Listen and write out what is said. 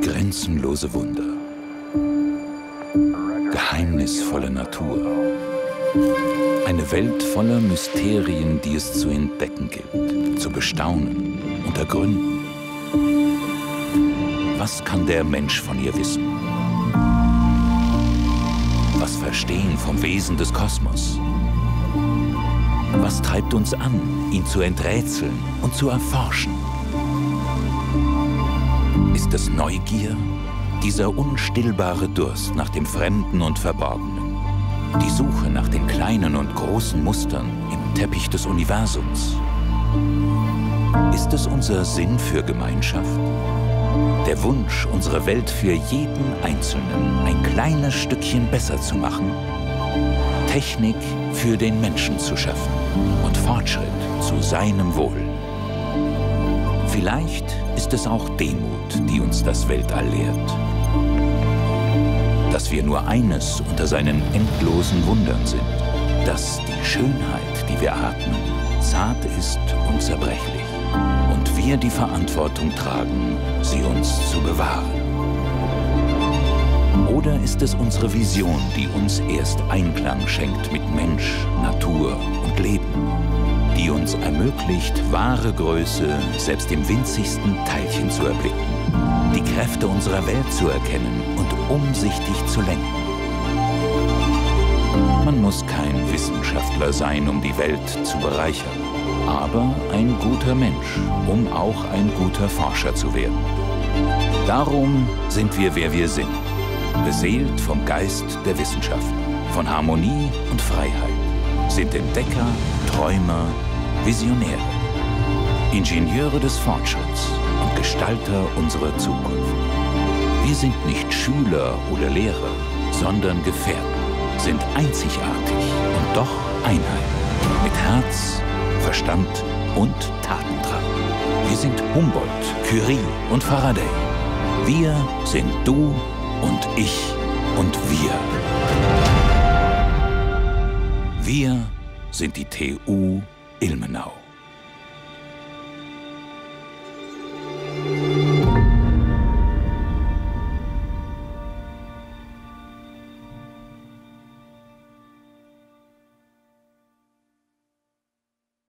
Grenzenlose Wunder. Geheimnisvolle Natur. Eine Welt voller Mysterien, die es zu entdecken gilt, zu bestaunen, und ergründen. Was kann der Mensch von ihr wissen? Was verstehen vom Wesen des Kosmos? Was treibt uns an, ihn zu enträtseln und zu erforschen? Ist es Neugier? Dieser unstillbare Durst nach dem Fremden und Verborgenen. Die Suche nach den kleinen und großen Mustern im Teppich des Universums. Ist es unser Sinn für Gemeinschaft? Der Wunsch, unsere Welt für jeden Einzelnen ein kleines Stückchen besser zu machen? Technik für den Menschen zu schaffen und Fortschritt zu seinem Wohl. Vielleicht ist es auch Demut, die uns das Weltall lehrt. Dass wir nur eines unter seinen endlosen Wundern sind, dass die Schönheit, die wir atmen, zart ist und zerbrechlich und wir die Verantwortung tragen, sie uns zu bewahren. Oder ist es unsere Vision, die uns erst Einklang schenkt mit Mensch, Natur und Leben? die uns ermöglicht, wahre Größe selbst im winzigsten Teilchen zu erblicken, die Kräfte unserer Welt zu erkennen und umsichtig zu lenken. Man muss kein Wissenschaftler sein, um die Welt zu bereichern, aber ein guter Mensch, um auch ein guter Forscher zu werden. Darum sind wir, wer wir sind, beseelt vom Geist der Wissenschaft, von Harmonie und Freiheit sind Entdecker, Träumer, Visionäre, Ingenieure des Fortschritts und Gestalter unserer Zukunft. Wir sind nicht Schüler oder Lehrer, sondern Gefährten, sind einzigartig und doch Einheit. Mit Herz, Verstand und Tatendrang. Wir sind Humboldt, Curie und Faraday. Wir sind du und ich und wir. Wir sind die TU Ilmenau.